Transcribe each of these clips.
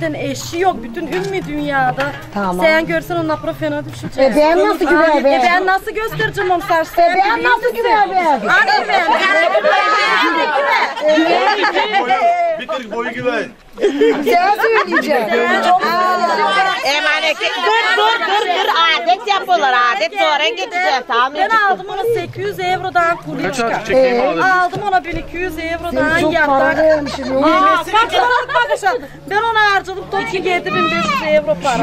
Zaten eşi yok bütün ümmi dünyada. Tamam. Sen görsen ona profesyonel düşeceksin. E ben nasıl güver E verdim? ben nasıl göstereceğim onu saç? E ben nasıl güver verdim? Hadi ben. Bir kırık boyu güven. Sen söyleyeceksin. Emanet. Dur dur dur dur. Adet yapıyorlar adet. Sonra gideceğiz tamam Ben aldım ona 800 eurodan kuliçka. Ee, Aldım ona 1200 eurodan çok para yatak. vermişim. yok. Aa, bak bak bak aşağı. Ben ona harcadım toplu 7500 euro para.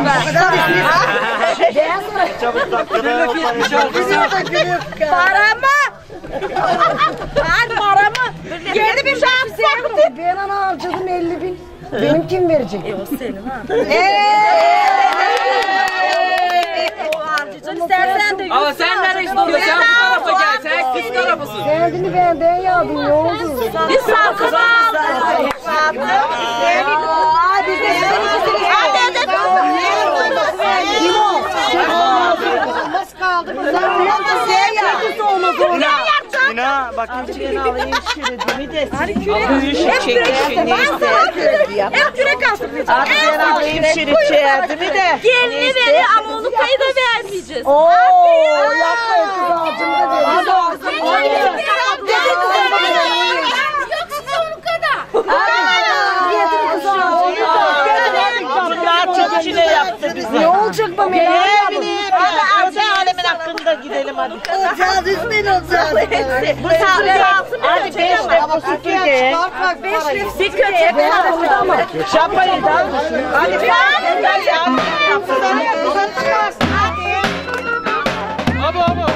Paramı. Ay paramı. Yedi bir şans yaptım. Ben ona harcadım 50 bin. Benim kim verecek? O senin ha. O harcayacaksın. İstersen de Ama sen nereye istiyorsun? Sen bu tarafa gel. Sen kız tarafısın. Kendini benden yağdın ne oldu? Bir salkım aldım. İna bakın içine alayım şiridimi de. Büyüşü çekişi neyse. Hep kürek asıp Hadi ben alayım şirit çeyerdimi de. Gelini veri ama onu kayda vermeyeceğiz. Oo yapma kız ağacımı da verin. Bunlar çok çile yaptı bizi. Ne olacak bu Ne hakkında gidelim hadi. Olacağız üzmeyin olacağız. Bu saatte hadi beş depo süpürge. Bak beş lif bir kürek. Şapayı da. Hadi bir Abo abo. Ama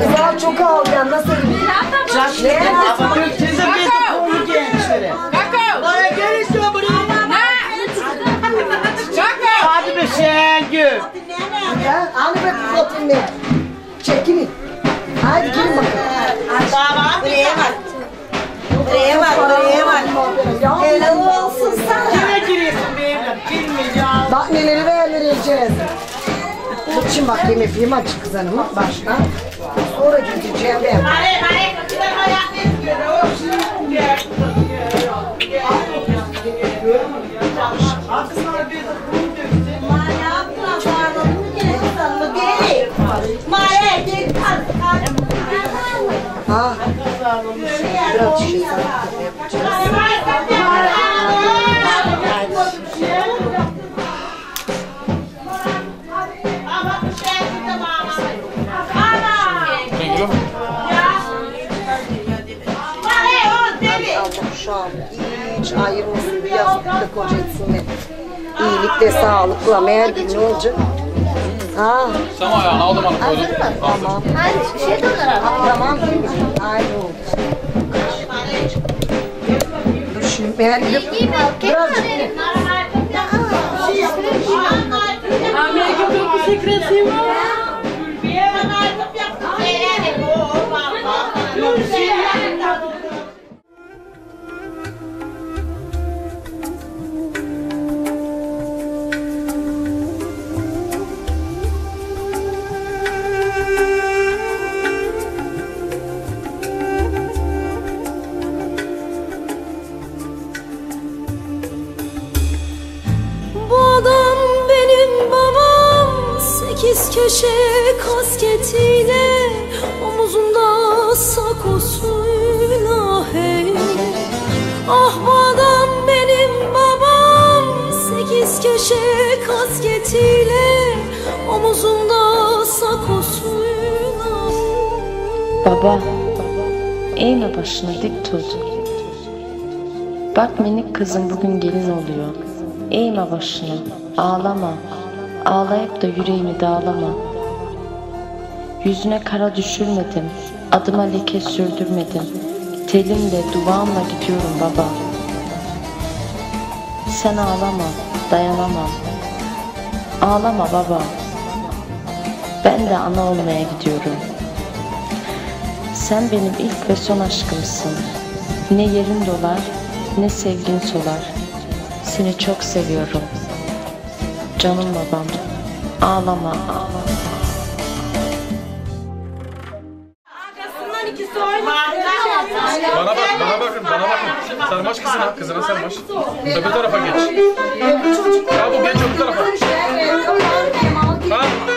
Kızlar çok alacağım nasıl? Ne? Teyze bir de kolu gençlere. Bana gelin şuna buraya. Hadi be Şengül. Ya, Hani be kızlatayım ben. Çekilin. Haydi girin bakalım. Tamam. Buraya bak. Buraya bak. Buraya bak. Helal olsun sana. Kime giriyorsun be evlat? Girmeyeceğim. Bak neleri vereceğiz. Tut şimdi bakayım efendim açık kız hanım. Başla. Sonra gideceğim ben. Ha. Biraz şey yapacağız. Allah şu an hiç ayırmasın bir yazıklık koca etsinler. İyilikle sağlıkla meğer gün ne olacak? Ha. Tamam ayağını aldım onu koydum. Tamam. Tamam değil mi? Aynı oldu. Dur şimdi meğer gidip biraz Bu Sekiz köşe kasketiyle Omuzunda sakosuyla hey Ah bu adam benim babam Sekiz köşe kasketiyle Omuzunda sakosuyla Baba, eğme başını dik tut. Bak minik kızım bugün gelin oluyor. Eğme başını, ağlama. Ağlayıp da yüreğimi dağlama. Yüzüne kara düşürmedim, adıma leke sürdürmedim. Telimle, duvağımla gidiyorum baba. Sen ağlama, dayanamam. Ağlama baba. Ben de ana olmaya gidiyorum. Sen benim ilk ve son aşkımsın. Ne yerin dolar, ne sevgin solar. Seni çok seviyorum. Canım babam. Ağlama, ağlama. Bana bak, bana bakın, bana bakın. Sarmaş kızına, kızına sarmaş. Öbür tarafa geç. Ya bu geç öbür tarafa. Ha?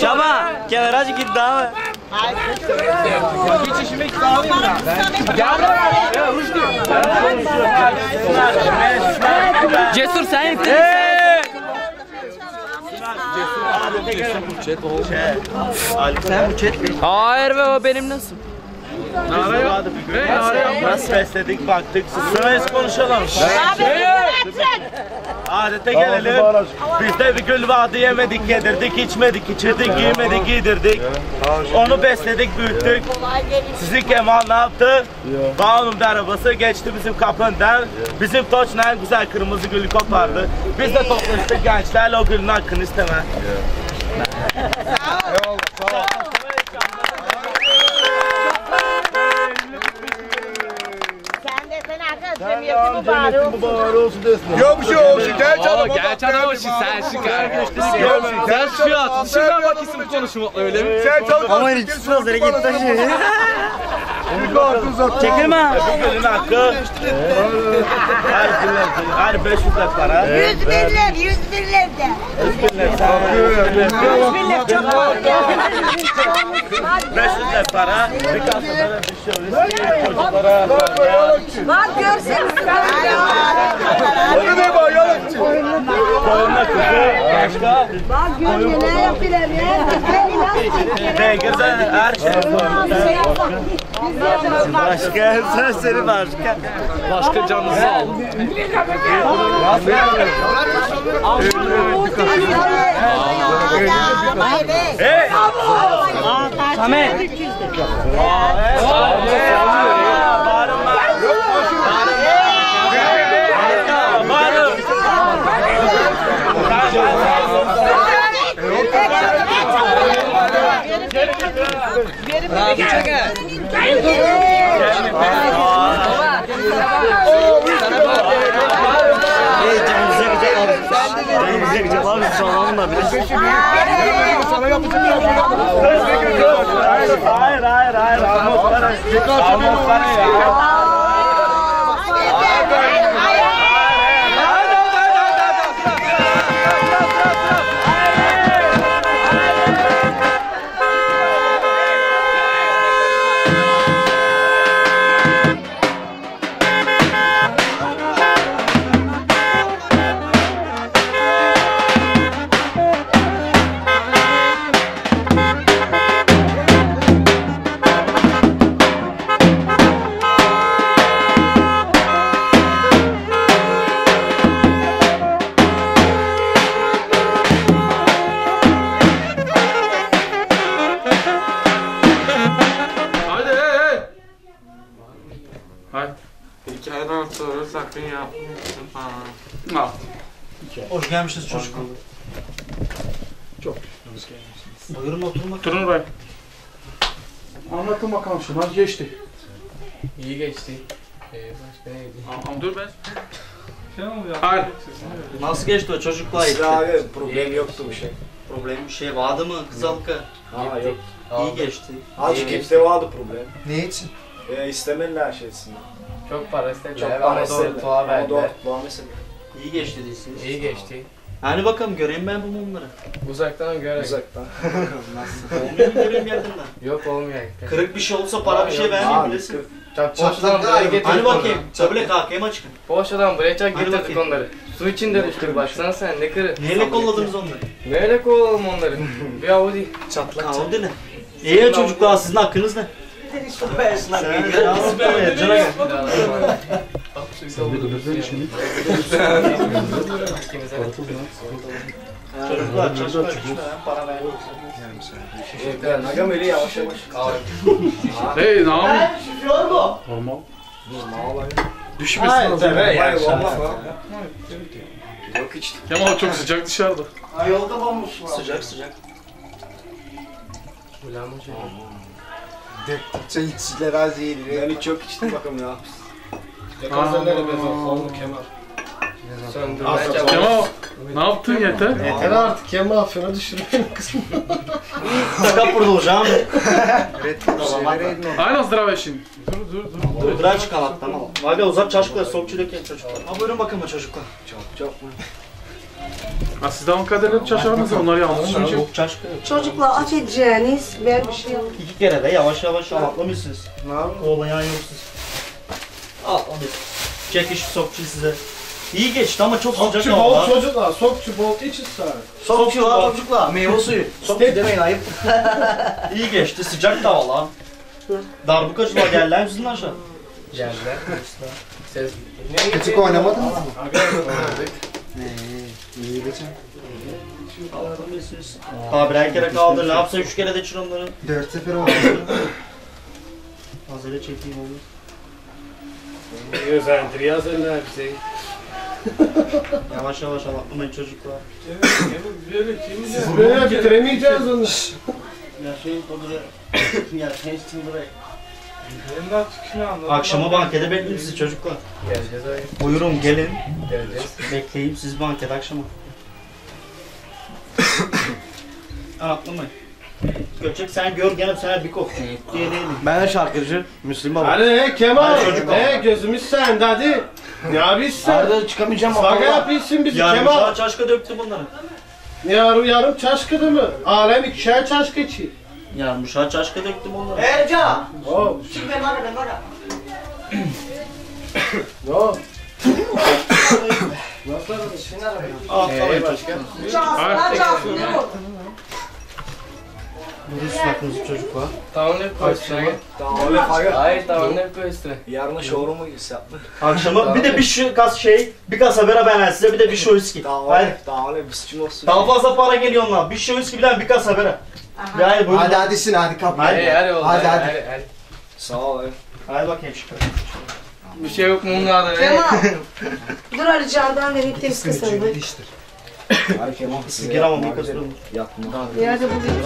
Şaba, kenara git daha. Geç işime git abi. Gel Ya Rüştü. Cesur sen gittin. Hayır be o benim nasıl? Nasıl besledik baktık. Sırayız konuşalım. Abi. Adete gelelim. Biz de bir gül vadı yemedik, yedirdik, içmedik, içirdik, giymedik, giydirdik. Onu besledik, büyüttük. Sizin Kemal ne yaptı? Bağımın bir arabası geçti bizim kapından. Bizim Toç'un en güzel kırmızı gülü kopardı. Biz de toplaştık gençlerle o gülün hakkını isteme. Sen cemiyetin mübarek olsun. Yok bir şey olsun. Genç adam. genç adam olsun sen şu kadar. Sen şu at. Dışından bak isim konuşma öyle mi? Sen çalıp Ama hiç sözlere git taşı. Çekilme. Bu gülün hakkı. Her gülün, her 500 lira para. Yüz birler, yüz birler de. Yüz birler çok var. 500 lira para. Bir kasada da düşüyoruz. Çocuklara. Bak görsün. Onu ne bak yalan. Koyunla kuzu. Başka. Bak gönlü ne yapıyorlar ya? Beygir'de her şey. Başka. Sen seni başka. Başka canlısı al. Samet. Sana yapacak Hayır hayır hayır. Almaz para. Almaz para ya. Hoş gelmişsiniz çocuk. Buyurun oturmak. Durun oraya. Anlatın bakalım şunu. Nasıl geçti? İyi geçti. Ee? Tamam dur ben. Şey oluyor? Hayır. Nasıl geçti o çocukla? Abi problem yoktu bir şey. Problem bir şey vardı mı kız halka? Ha yok. İyi geçti. Azıcık kimse vardı problem. Ne için? E, istemeliler şeysini. Çok para istediler. Çok Ama para doğru istediler. tuğa Ama verdiler. doğru, doğru mesela. İyi geçti değilsiniz. İyi geçti. Hani bakalım göreyim ben bu mumları. Uzaktan görerek. Uzaktan. Olmuyor mu göreyim yakından? Yok olmuyor. Kırık bir şey olsa para bir şey vermeyeyim bilirsin. Çok boş adam buraya getirdik Hani bakayım. Tablet kalkayım açık. Boş adam buraya çok Hadi getirdik bakayım. onları. Su içinde düştük baksana sen ne kırı. Neyle kolladınız onları? Neyle kovalım onları? bir Audi. Kaldı ne? İyi ya çocuklar sizin hakkınız ne? Sen ya sıkma cana gel. Çocuklar çalışma güçler para vermiyor. Agam öyle yavaş yavaş. Hey ne yapıyorsun? Şifre bu. Normal. Normal. Düşmesin olmaz ha. Yok içtik. Kemal çok sıcak dışarıda. Ay yolda bomboş Sıcak sıcak. Döktükçe içler az. Ben hiç çok içtim bakalım ya. Gazetelere benzer. Kolu kemer. Kemal ne yaptın yeter? Yeter artık Kemal fena düşürmeyin kızım. Fakat burada hocam. Aynen zdravešin. Durduran çıkalım tamam. Abi uzak çocuklar, soğuk çilek çocuklar. Ha buyurun bakın çocuklar. Çok çok. Ha siz de Ankara'da şaşırdınız onları yanlış düşünmüşüm. Yok çaşkı. Çocuklar affedeceğiniz ben bir şey yapayım. İki kere de yavaş yavaş atlamışsınız. Ne yapayım? Oğlayan yoksunuz. Atlamış. Çekiş sokçu size. İyi geçti ama çok sıcak Sokçu hava. bol çocuklar. Sokçu bol içi sar. Sokçu var çocuklar. Meyve suyu. Sokçu demeyin ayıp. İyi geçti sıcak da valla. Darbukacılar geldiler mi sizin aşağı? Geldiler. Ses Küçük oynamadınız mı? İyi geçen. Abi her kere kaldır. Ne yapsa üç kere de çırımları. Dört sefer oldu. Hazırla çekeyim onu. Özendir yazırlar bize. Yavaş yavaş anlatmayın çocuklar. Siz böyle bitiremeyeceğiz onu. Akşama bankede bekliyorum sizi çocuklar. Geleceğiz ay. Buyurun gelin. Geleceğiz. Bekleyeyim siz bankede akşama. Anlatmayın. Göçek sen gör gene sana bir. Diye değil mi? Ben de şarkıcı. Müslüm baba. Hadi Kemal. Hadi çocuk Ne ol. gözümüz sende hadi. Ne yapıyorsun? Arada çıkamayacağım Saga yapıyorsun bizi Yarım Kemal. saat çaşka döktü bunları. Yarım yarım çaşkıdı mı? Alem ikişer çaşkı içi. Yarım saat çaşka döktüm onları. Erca. Çık ben bana ben bana. No. Nasıl aradın? Atlamayın başka? Çalsınlar çalsın ne olur. Burası bakınız çocuklar. Tamam ne koysun? Hayır tamam ne koysun? Yarın showroom'u yapma. Akşama bir de bir şu kas şey, bir kasa bira ben size bir de bir şu whisky. Hadi. Tamam ne bisküvi olsun. Daha fazla para geliyor onlar. Bir şu whisky bilen bir kasa bira. Hadi buyurun. Hadi hadi sin hadi kapı. Hadi. hadi oğlum. Hadi, hadi. hadi. Sağ ol. Hadi bakayım çıkar. Bir şey yok mu bunlarda? Kemal. Dur arayacağımdan vereyim temiz kısmını. Siz gir ama bir kasa Yapma. Nerede bulayım?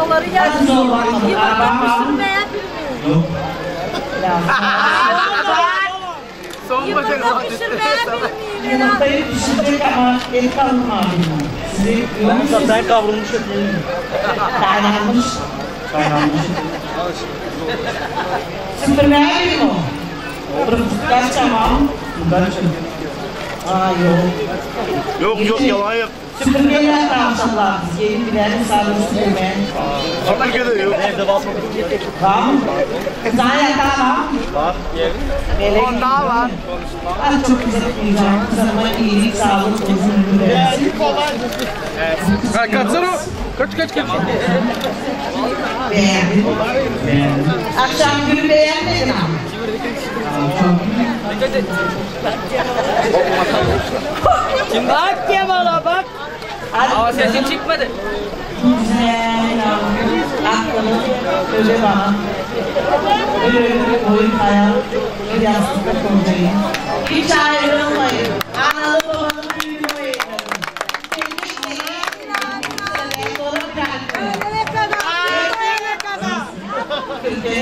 Bakalım. Yumurta Arabam. pişirmeye bilmiyor. Yumurta pişirmeye bilmiyor. Yumurtayı pişirecek ama geri kalın abim. Sizi Ben zaten kavrulmuş öpüyorum. kaynanmış. Kaynanmış. Süpürmeye bilmiyor. Oturup kaç tamam. Aa yok. Yok yok yalan yap. Süpürgeler kalsınlar. Gelin bilelim sarılsın hemen. Süpürge de yok. Evde var mı? Tamam mı? Kızlar yatağı Var. Melek. Ondan var. Ay çok güzel okuyacağım. Kızıma iyilik, sağlık, uzun ömür versin. Kaç kaçsana. Kaç kaç kaç. Beğendim. Akşam günü beğenmedin ama. Bak Kemal'a bak. Ama sesin çıkmadı. Güzel yavrum. Aklını söyle bana. Bir ömür boyu hayal. Bir yastıkta konacağım. Hiç ayrılmayın. Analı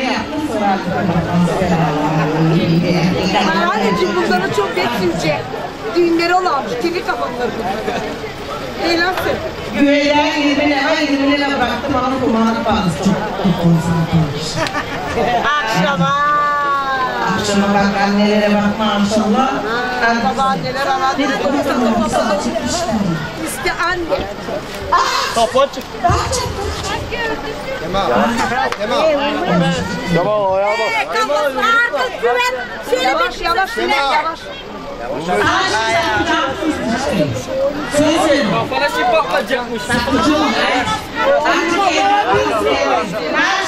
yaptım sonra Anneciğim bunları çok beklince. Düğünleri olan TV kapanları. 20 lira, 20 lira bıraktım ama kumanı bazı çok Akşama. Akşama bak annelere bak maşallah. Babaanneler anneanneler. İşte anne. Kapı açık. Kemal. Kemal. Kemal ayağa bak. Kafası artık güven. Yavaş yavaş yine yavaş. Kafana şip patlayacakmış. Ama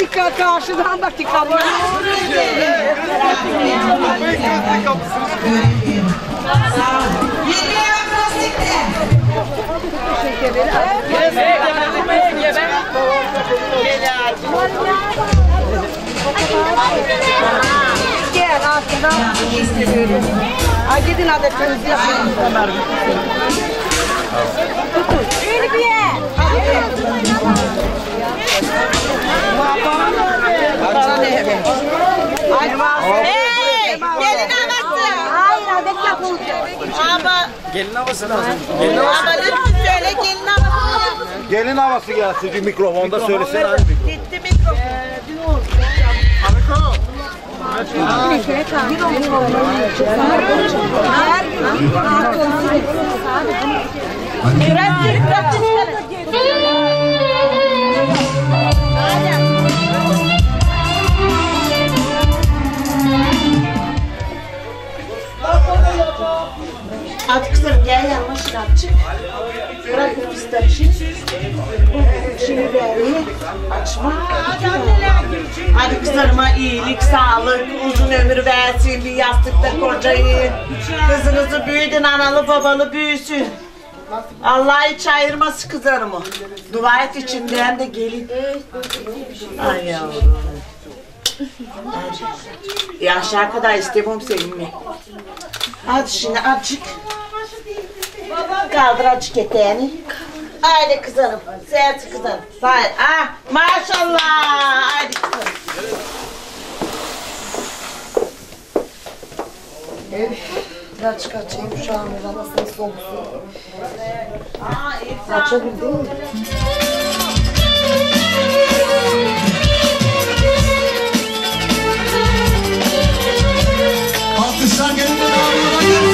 Krasnika karşıdan da tıkanıyor. Gel arkadan. Ay gidin adetlerinizi yapın. Gelin havası. Lazım. gelin havası. Gelin havası gelsin bir mikrofonda söylesin. Hadi kızım gel yanlış çık. Bırak bu pisleri şimdi. Böyle açma. Hadi kızlarıma iyilik, sağlık, uzun ömür versin, bir yastıkta kocayın. Kızınızı büyüdün, analı babalı büyüsün. Allah hiç ayırması kızlarımı. Dua et içinden de gelin. Ay yavrum. Ya aşağı kadar istemem seninle. Hadi şimdi açık. Kaldır açık eteğini. Haydi kızarım. Sert kızarım. Haydi. Ah maşallah. Haydi kızarım. Biraz çıkartayım şu an anasını soğuk su. Açabildin mi? Alkışlar gelin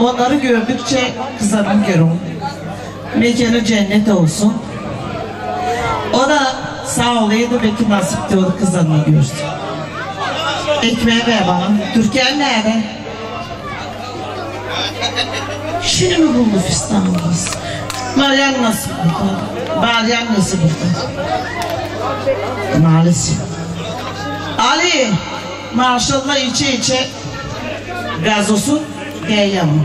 Onları gördükçe kızarım görüyorum. Mekanı cennet olsun. O da sağ olaydı belki nasipti o kızarını görsün. Ekmeği ver bana. Türkan nerede? Şimdi mi buldu fistanımız? Meryem nasıl burada? Meryem nasıl burada? Maalesef. Ali, maşallah içe içe gazosun gel yanıma.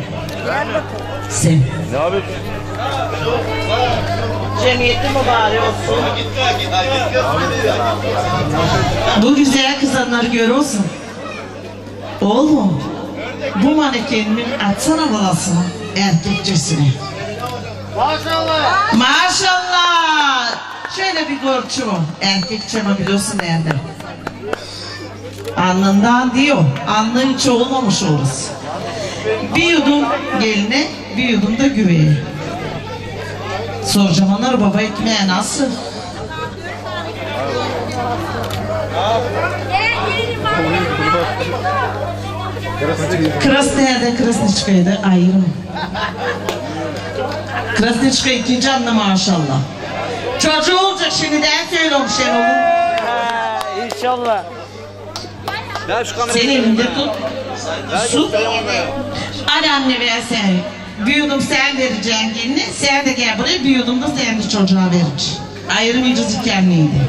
Sen. Ne abi? Cemiyeti mübarek olsun. Bu güzel kızanları görüyorsun. Oğlum, bu manekeninin atsana balasını erkekçesine. Maşallah. Maşallah. Şöyle bir gorçu erkekçe mi biliyorsun nerede? Alnından diyor. Alnın hiç olmamış orası. Bir yudum geline, bir yudum da güveye. Soracağım onları baba ekmeğe nasıl? Krasnaya Krasniçka'ydı ayrım. Krasniçka ikinci anne maşallah. Çocuğu olacak şimdiden söylüyorum Şenol'un. İnşallah. Senin elinde tut. Su. Hadi anne versene. Bir yudum sen vereceksin geline. Sen de gel buraya. Bir yudum da sen de çocuğa vereceksin. Ayırmayacağız kendiydi.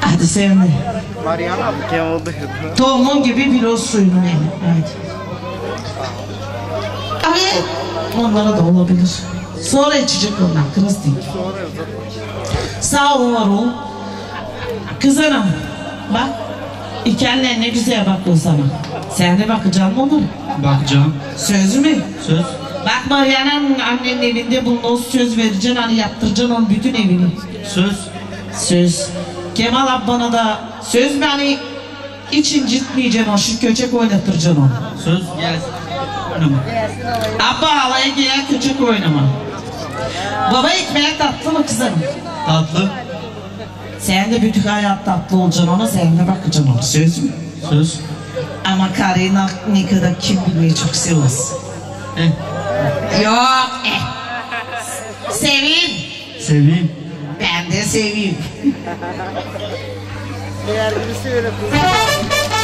Hadi sen de. Mariana kim oldu? Tohumun gibi bir o suyunu verin. Hadi. Abi onlara da olabilir. Sonra içecek onlar. Değil. Sağ ol var ol. Kızanım bak. İki annen ne güzel bakıyor sana. Sen de bakacaksın mı onlara? Bakacağım. Söz mü? Söz. Bak Mariana'nın annenin evinde bulunduğu söz vereceksin hani yaptıracaksın onun bütün evini. Söz. Söz. Kemal abbana da söz mü hani hiç incitmeyeceksin o şu köçek oynatıracaksın onu. Söz. Gel. Oynama. Abba halaya giyen köçek oynama. Baba ekmeğe tatlı mı kızım? Tatlı. Sen de bütün hayat tatlı olacaksın ona sen de bakacaksın ona. Söz mü? Söz. Ama karıyı ne kadar kim bilmeyi çok seviyorsun. Eh. Yok eh. Seveyim. Seveyim. Ben de seveyim.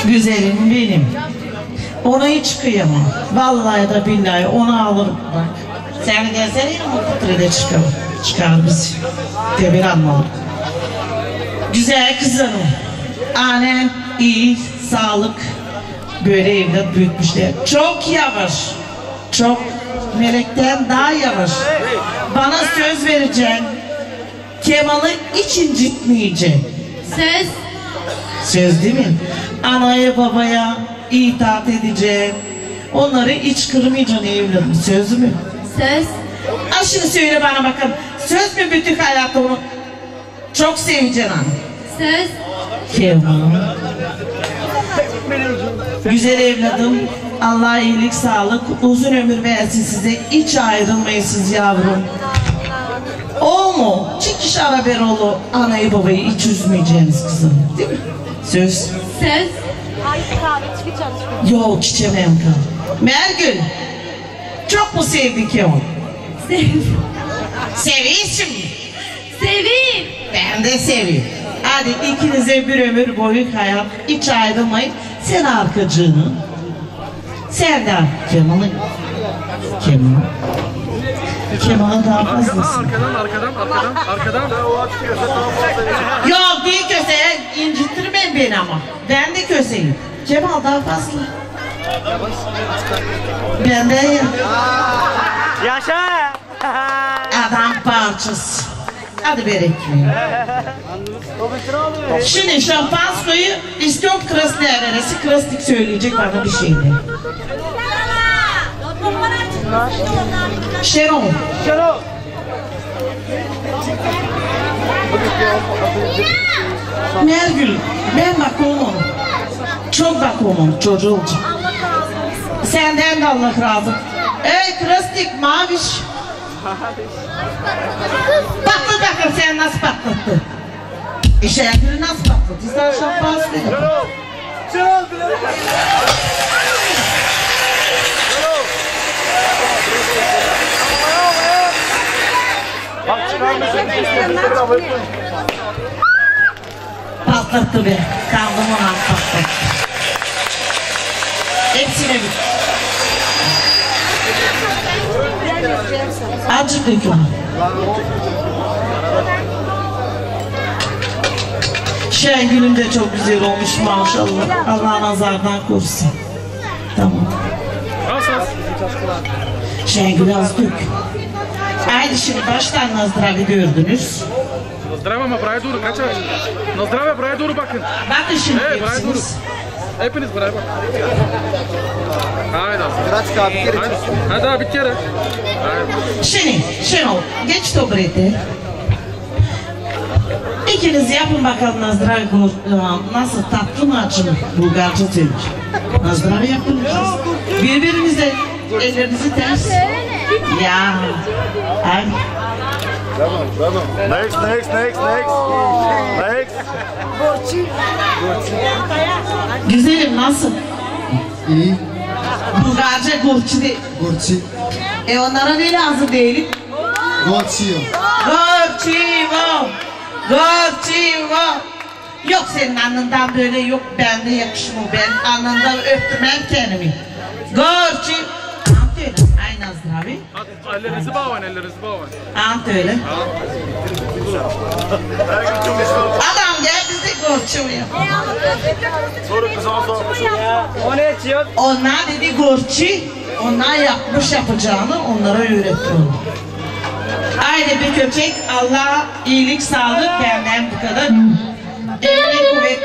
Güzelim benim. Ona hiç kıyamam. Vallahi da billahi onu alırım bak. Sen gelsene ya mutluluğuna çıkar. Çıkar bizi. Demir almalı. Güzel kızım. Annem iyi, sağlık. Böyle evlat büyütmüşler. Çok yavaş. Çok melekten daha yavaş. Bana söz vereceksin. Kemal'ı hiç incitmeyeceksin. Söz. Söz değil mi? Anaya babaya itaat edeceksin. Onları hiç kırmayacaksın evladım. Söz mü? Söz. Ha şimdi söyle bana bakın. Söz mü bütün hayatı onu çok seveceksin anne. Söz. Kemal. Güzel evladım. Allah iyilik, sağlık, uzun ömür versin size. Hiç ayrılmayın siz yavrum. O mu? Çıkış Araberoğlu anayı babayı hiç üzmeyeceğiniz kızım. Değil mi? Söz. Söz. Yok içemem kal. Mergül. Çok mu sevdin Kemal? Sevdim. Seviyorsun mu? Seveyim. Ben de seviyorum. Hadi ikinize bir ömür boyu hayat hiç ayrılmayın. Sen arkacığını, Sen de Kemal'ın Kemal. Kemal'a daha fazlasın. Arkadan, arkadan, arkadan, arkadan. Yok değil köse. incittirmeyin beni ama. Ben de köseyim. Kemal daha fazla. Ben de ya. Yaşa! Adam parçası. Hadi berekmeyin. Şimdi şampanskoyu istiyorum krasner neresi? Krasnik söyleyecek bana bir şeydi. Şenol. Şenol. Mergül, ben bakıyorum. Çok bakıyorum çocuğum. Senden de Allah razı. Ey krastik maviş. Patlat bakalım sen nasıl patlattın? İşe yakını nasıl patlattın? Sen şampanskoyu. Şenol! Bak çıkarmışsın. Patlattı be. Kaldım ona patlattı. Hepsine bir. Acı döküm. Şengül'ün de çok güzel olmuş maşallah. Allah nazardan korusun. Tamam. Şengül az dök. Haydi şimdi baştan Nazdrav'ı gördünüz. Zdravo ama buraya doğru kaçar. Zdravo buraya doğru bakın. Bakın şimdi Hey, buraya doğru. Hepiniz buraya bakın. Haydi. Biraz kaldı, geri Haydi. Hadi abi bir kere. Şimdi Şenol geç tobrete. İkiniz yapın bakalım Nazdrav nasıl tatlı mı acı mı? Bulgarca söylemiş. Nazdrav yapın. Birbirinize ellerinizi ters. Ya. Ay. Tamam, tamam. Next, next, next, next. Next. Güzelim nasıl? İyi. Bulgarca gurçi de. Gurçi. E onlara ne lazım değil? Gurçiyo. Gorçivo. Gorçivo. Yok senin alnından böyle yok bende yakışmı ben alnından öptürmem kendimi. Gorçi. Azra abi. Ellerinizi bağlayın, ellerinizi bağlayın. Ant öyle. Adam gel bizi gorçivo yap. Sonra kızıma sormuş. O ne içiyor? Onlar dedi gorçi. Onlar yapmış yapacağını onlara öğretti onu. Haydi bir köpek Allah iyilik sağlık benden bu kadar. Emre kuvvet.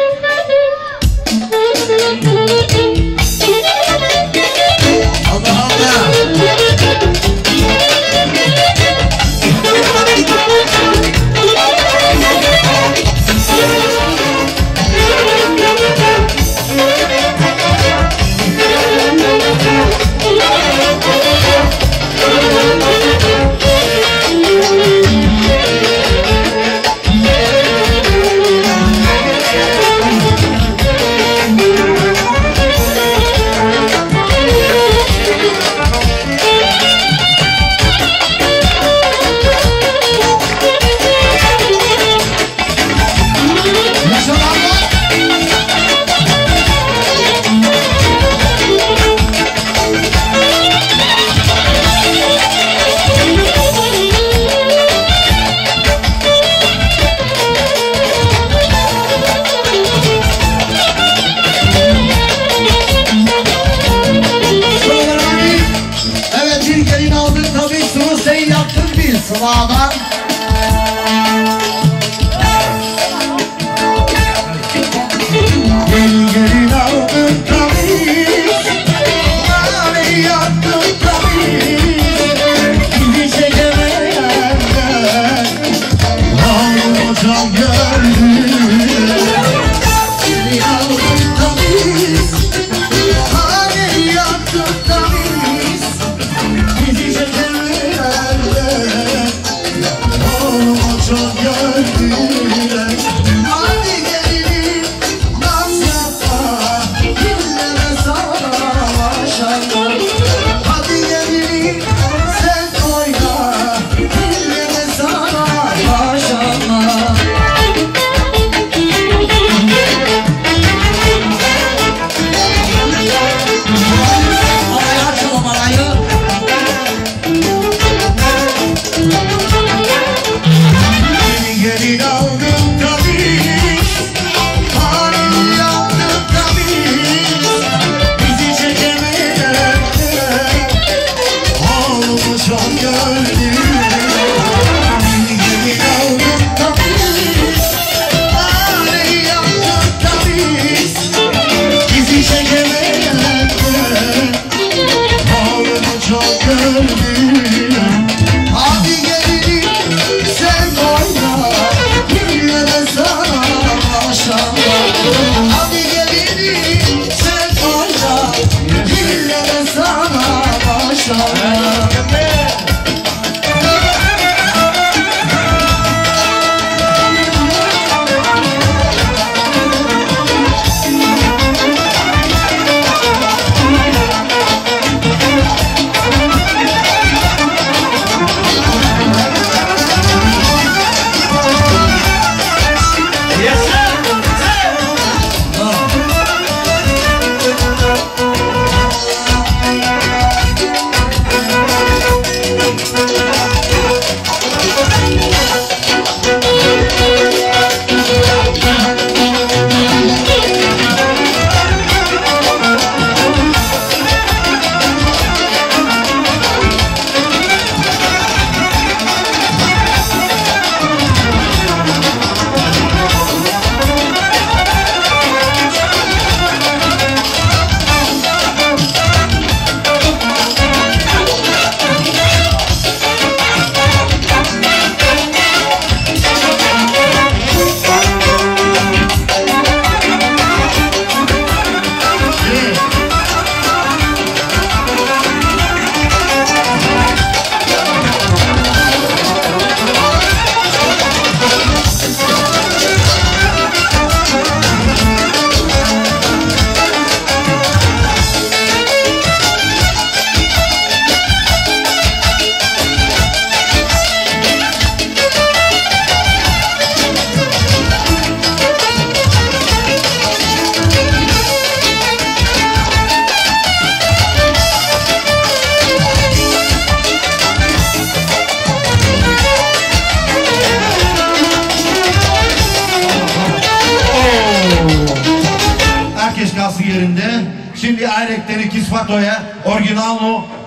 Ayrek'ten ikiz Fato'ya orijinal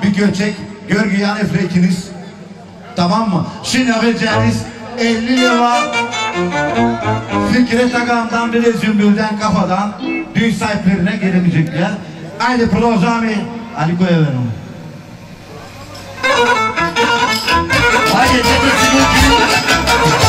bir göçek. Görgüyan efrekiniz. Tamam mı? Şimdi vereceğiniz 50 lira Fikret Agam'dan bir de kafadan düğün sahiplerine gelemeyecekler. Aynı programı Ali koyuverin. Haydi Estamos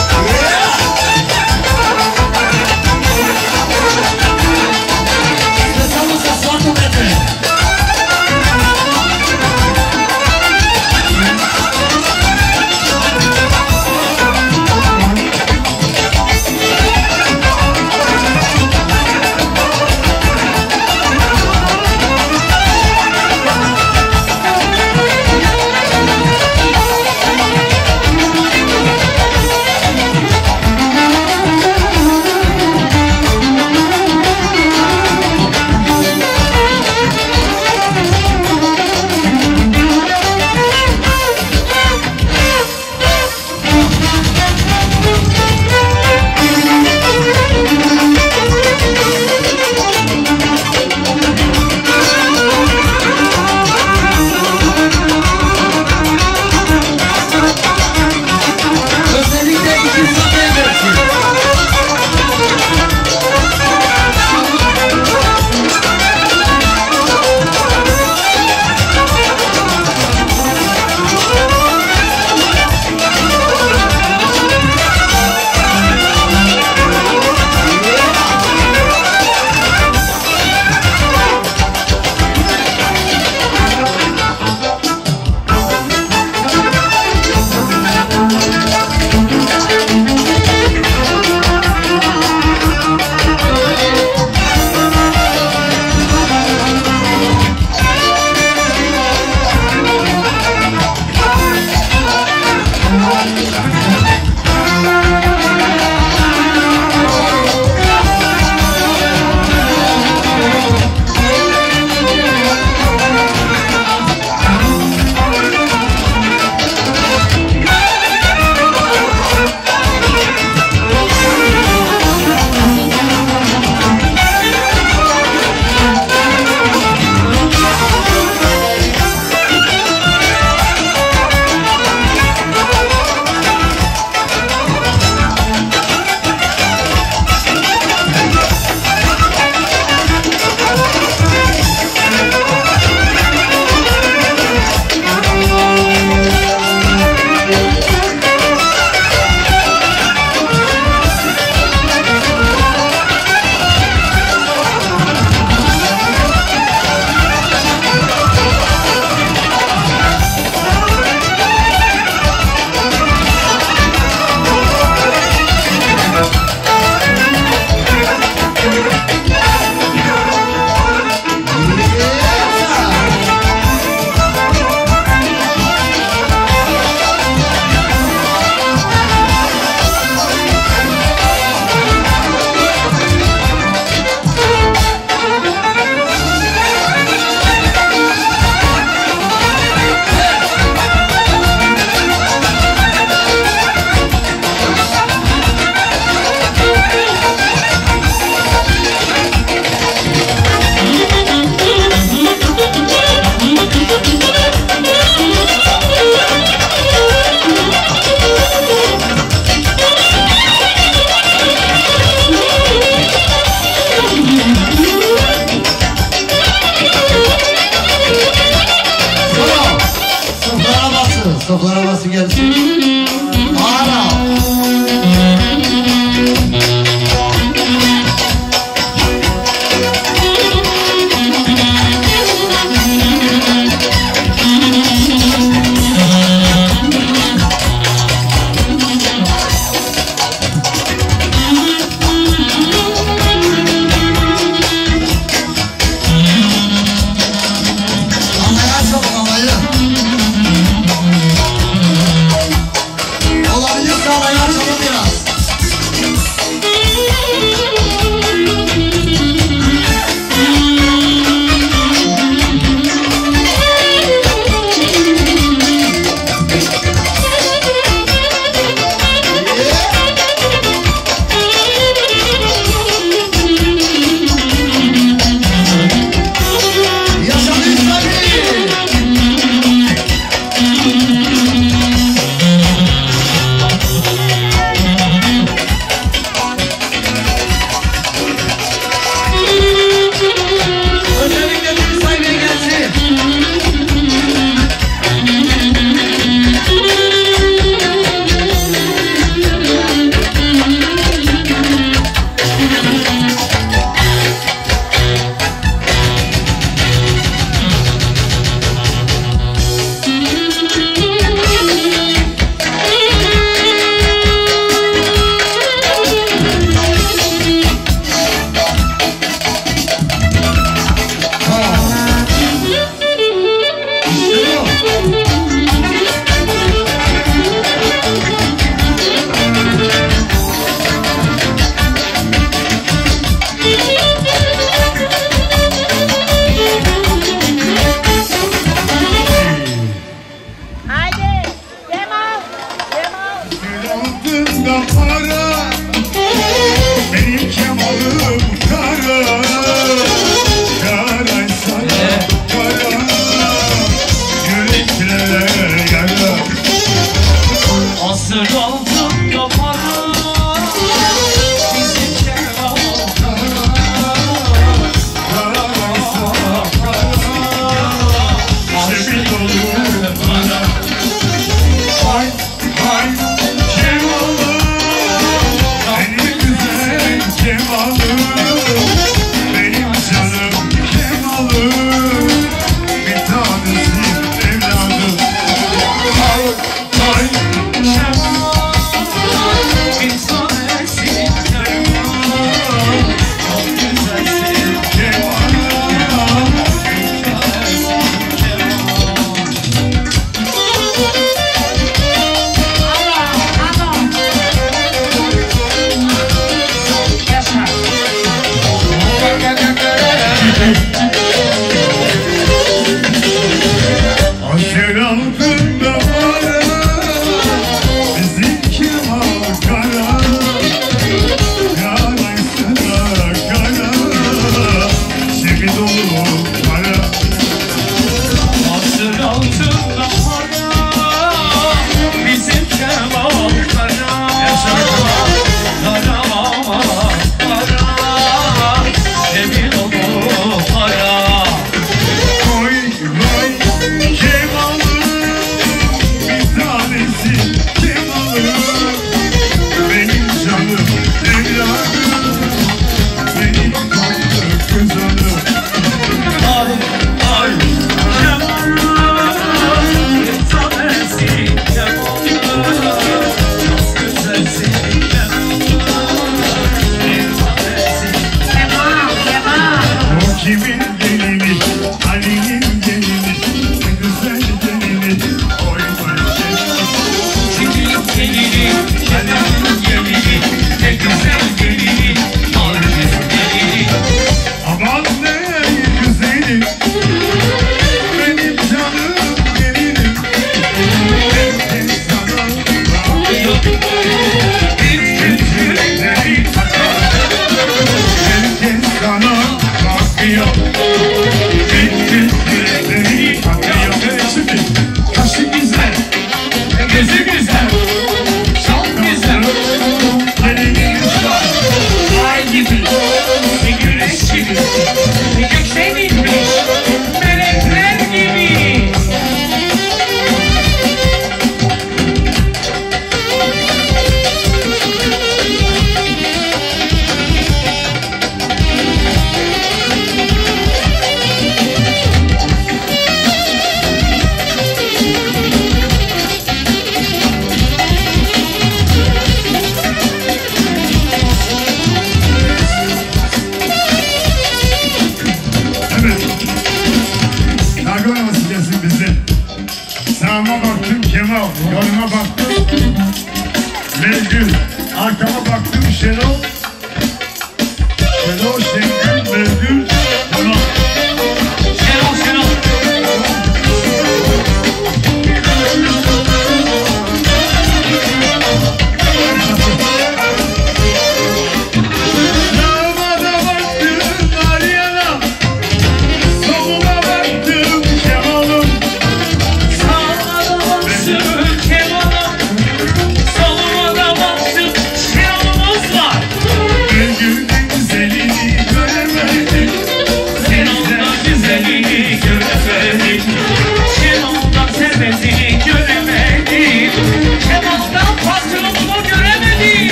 的庄子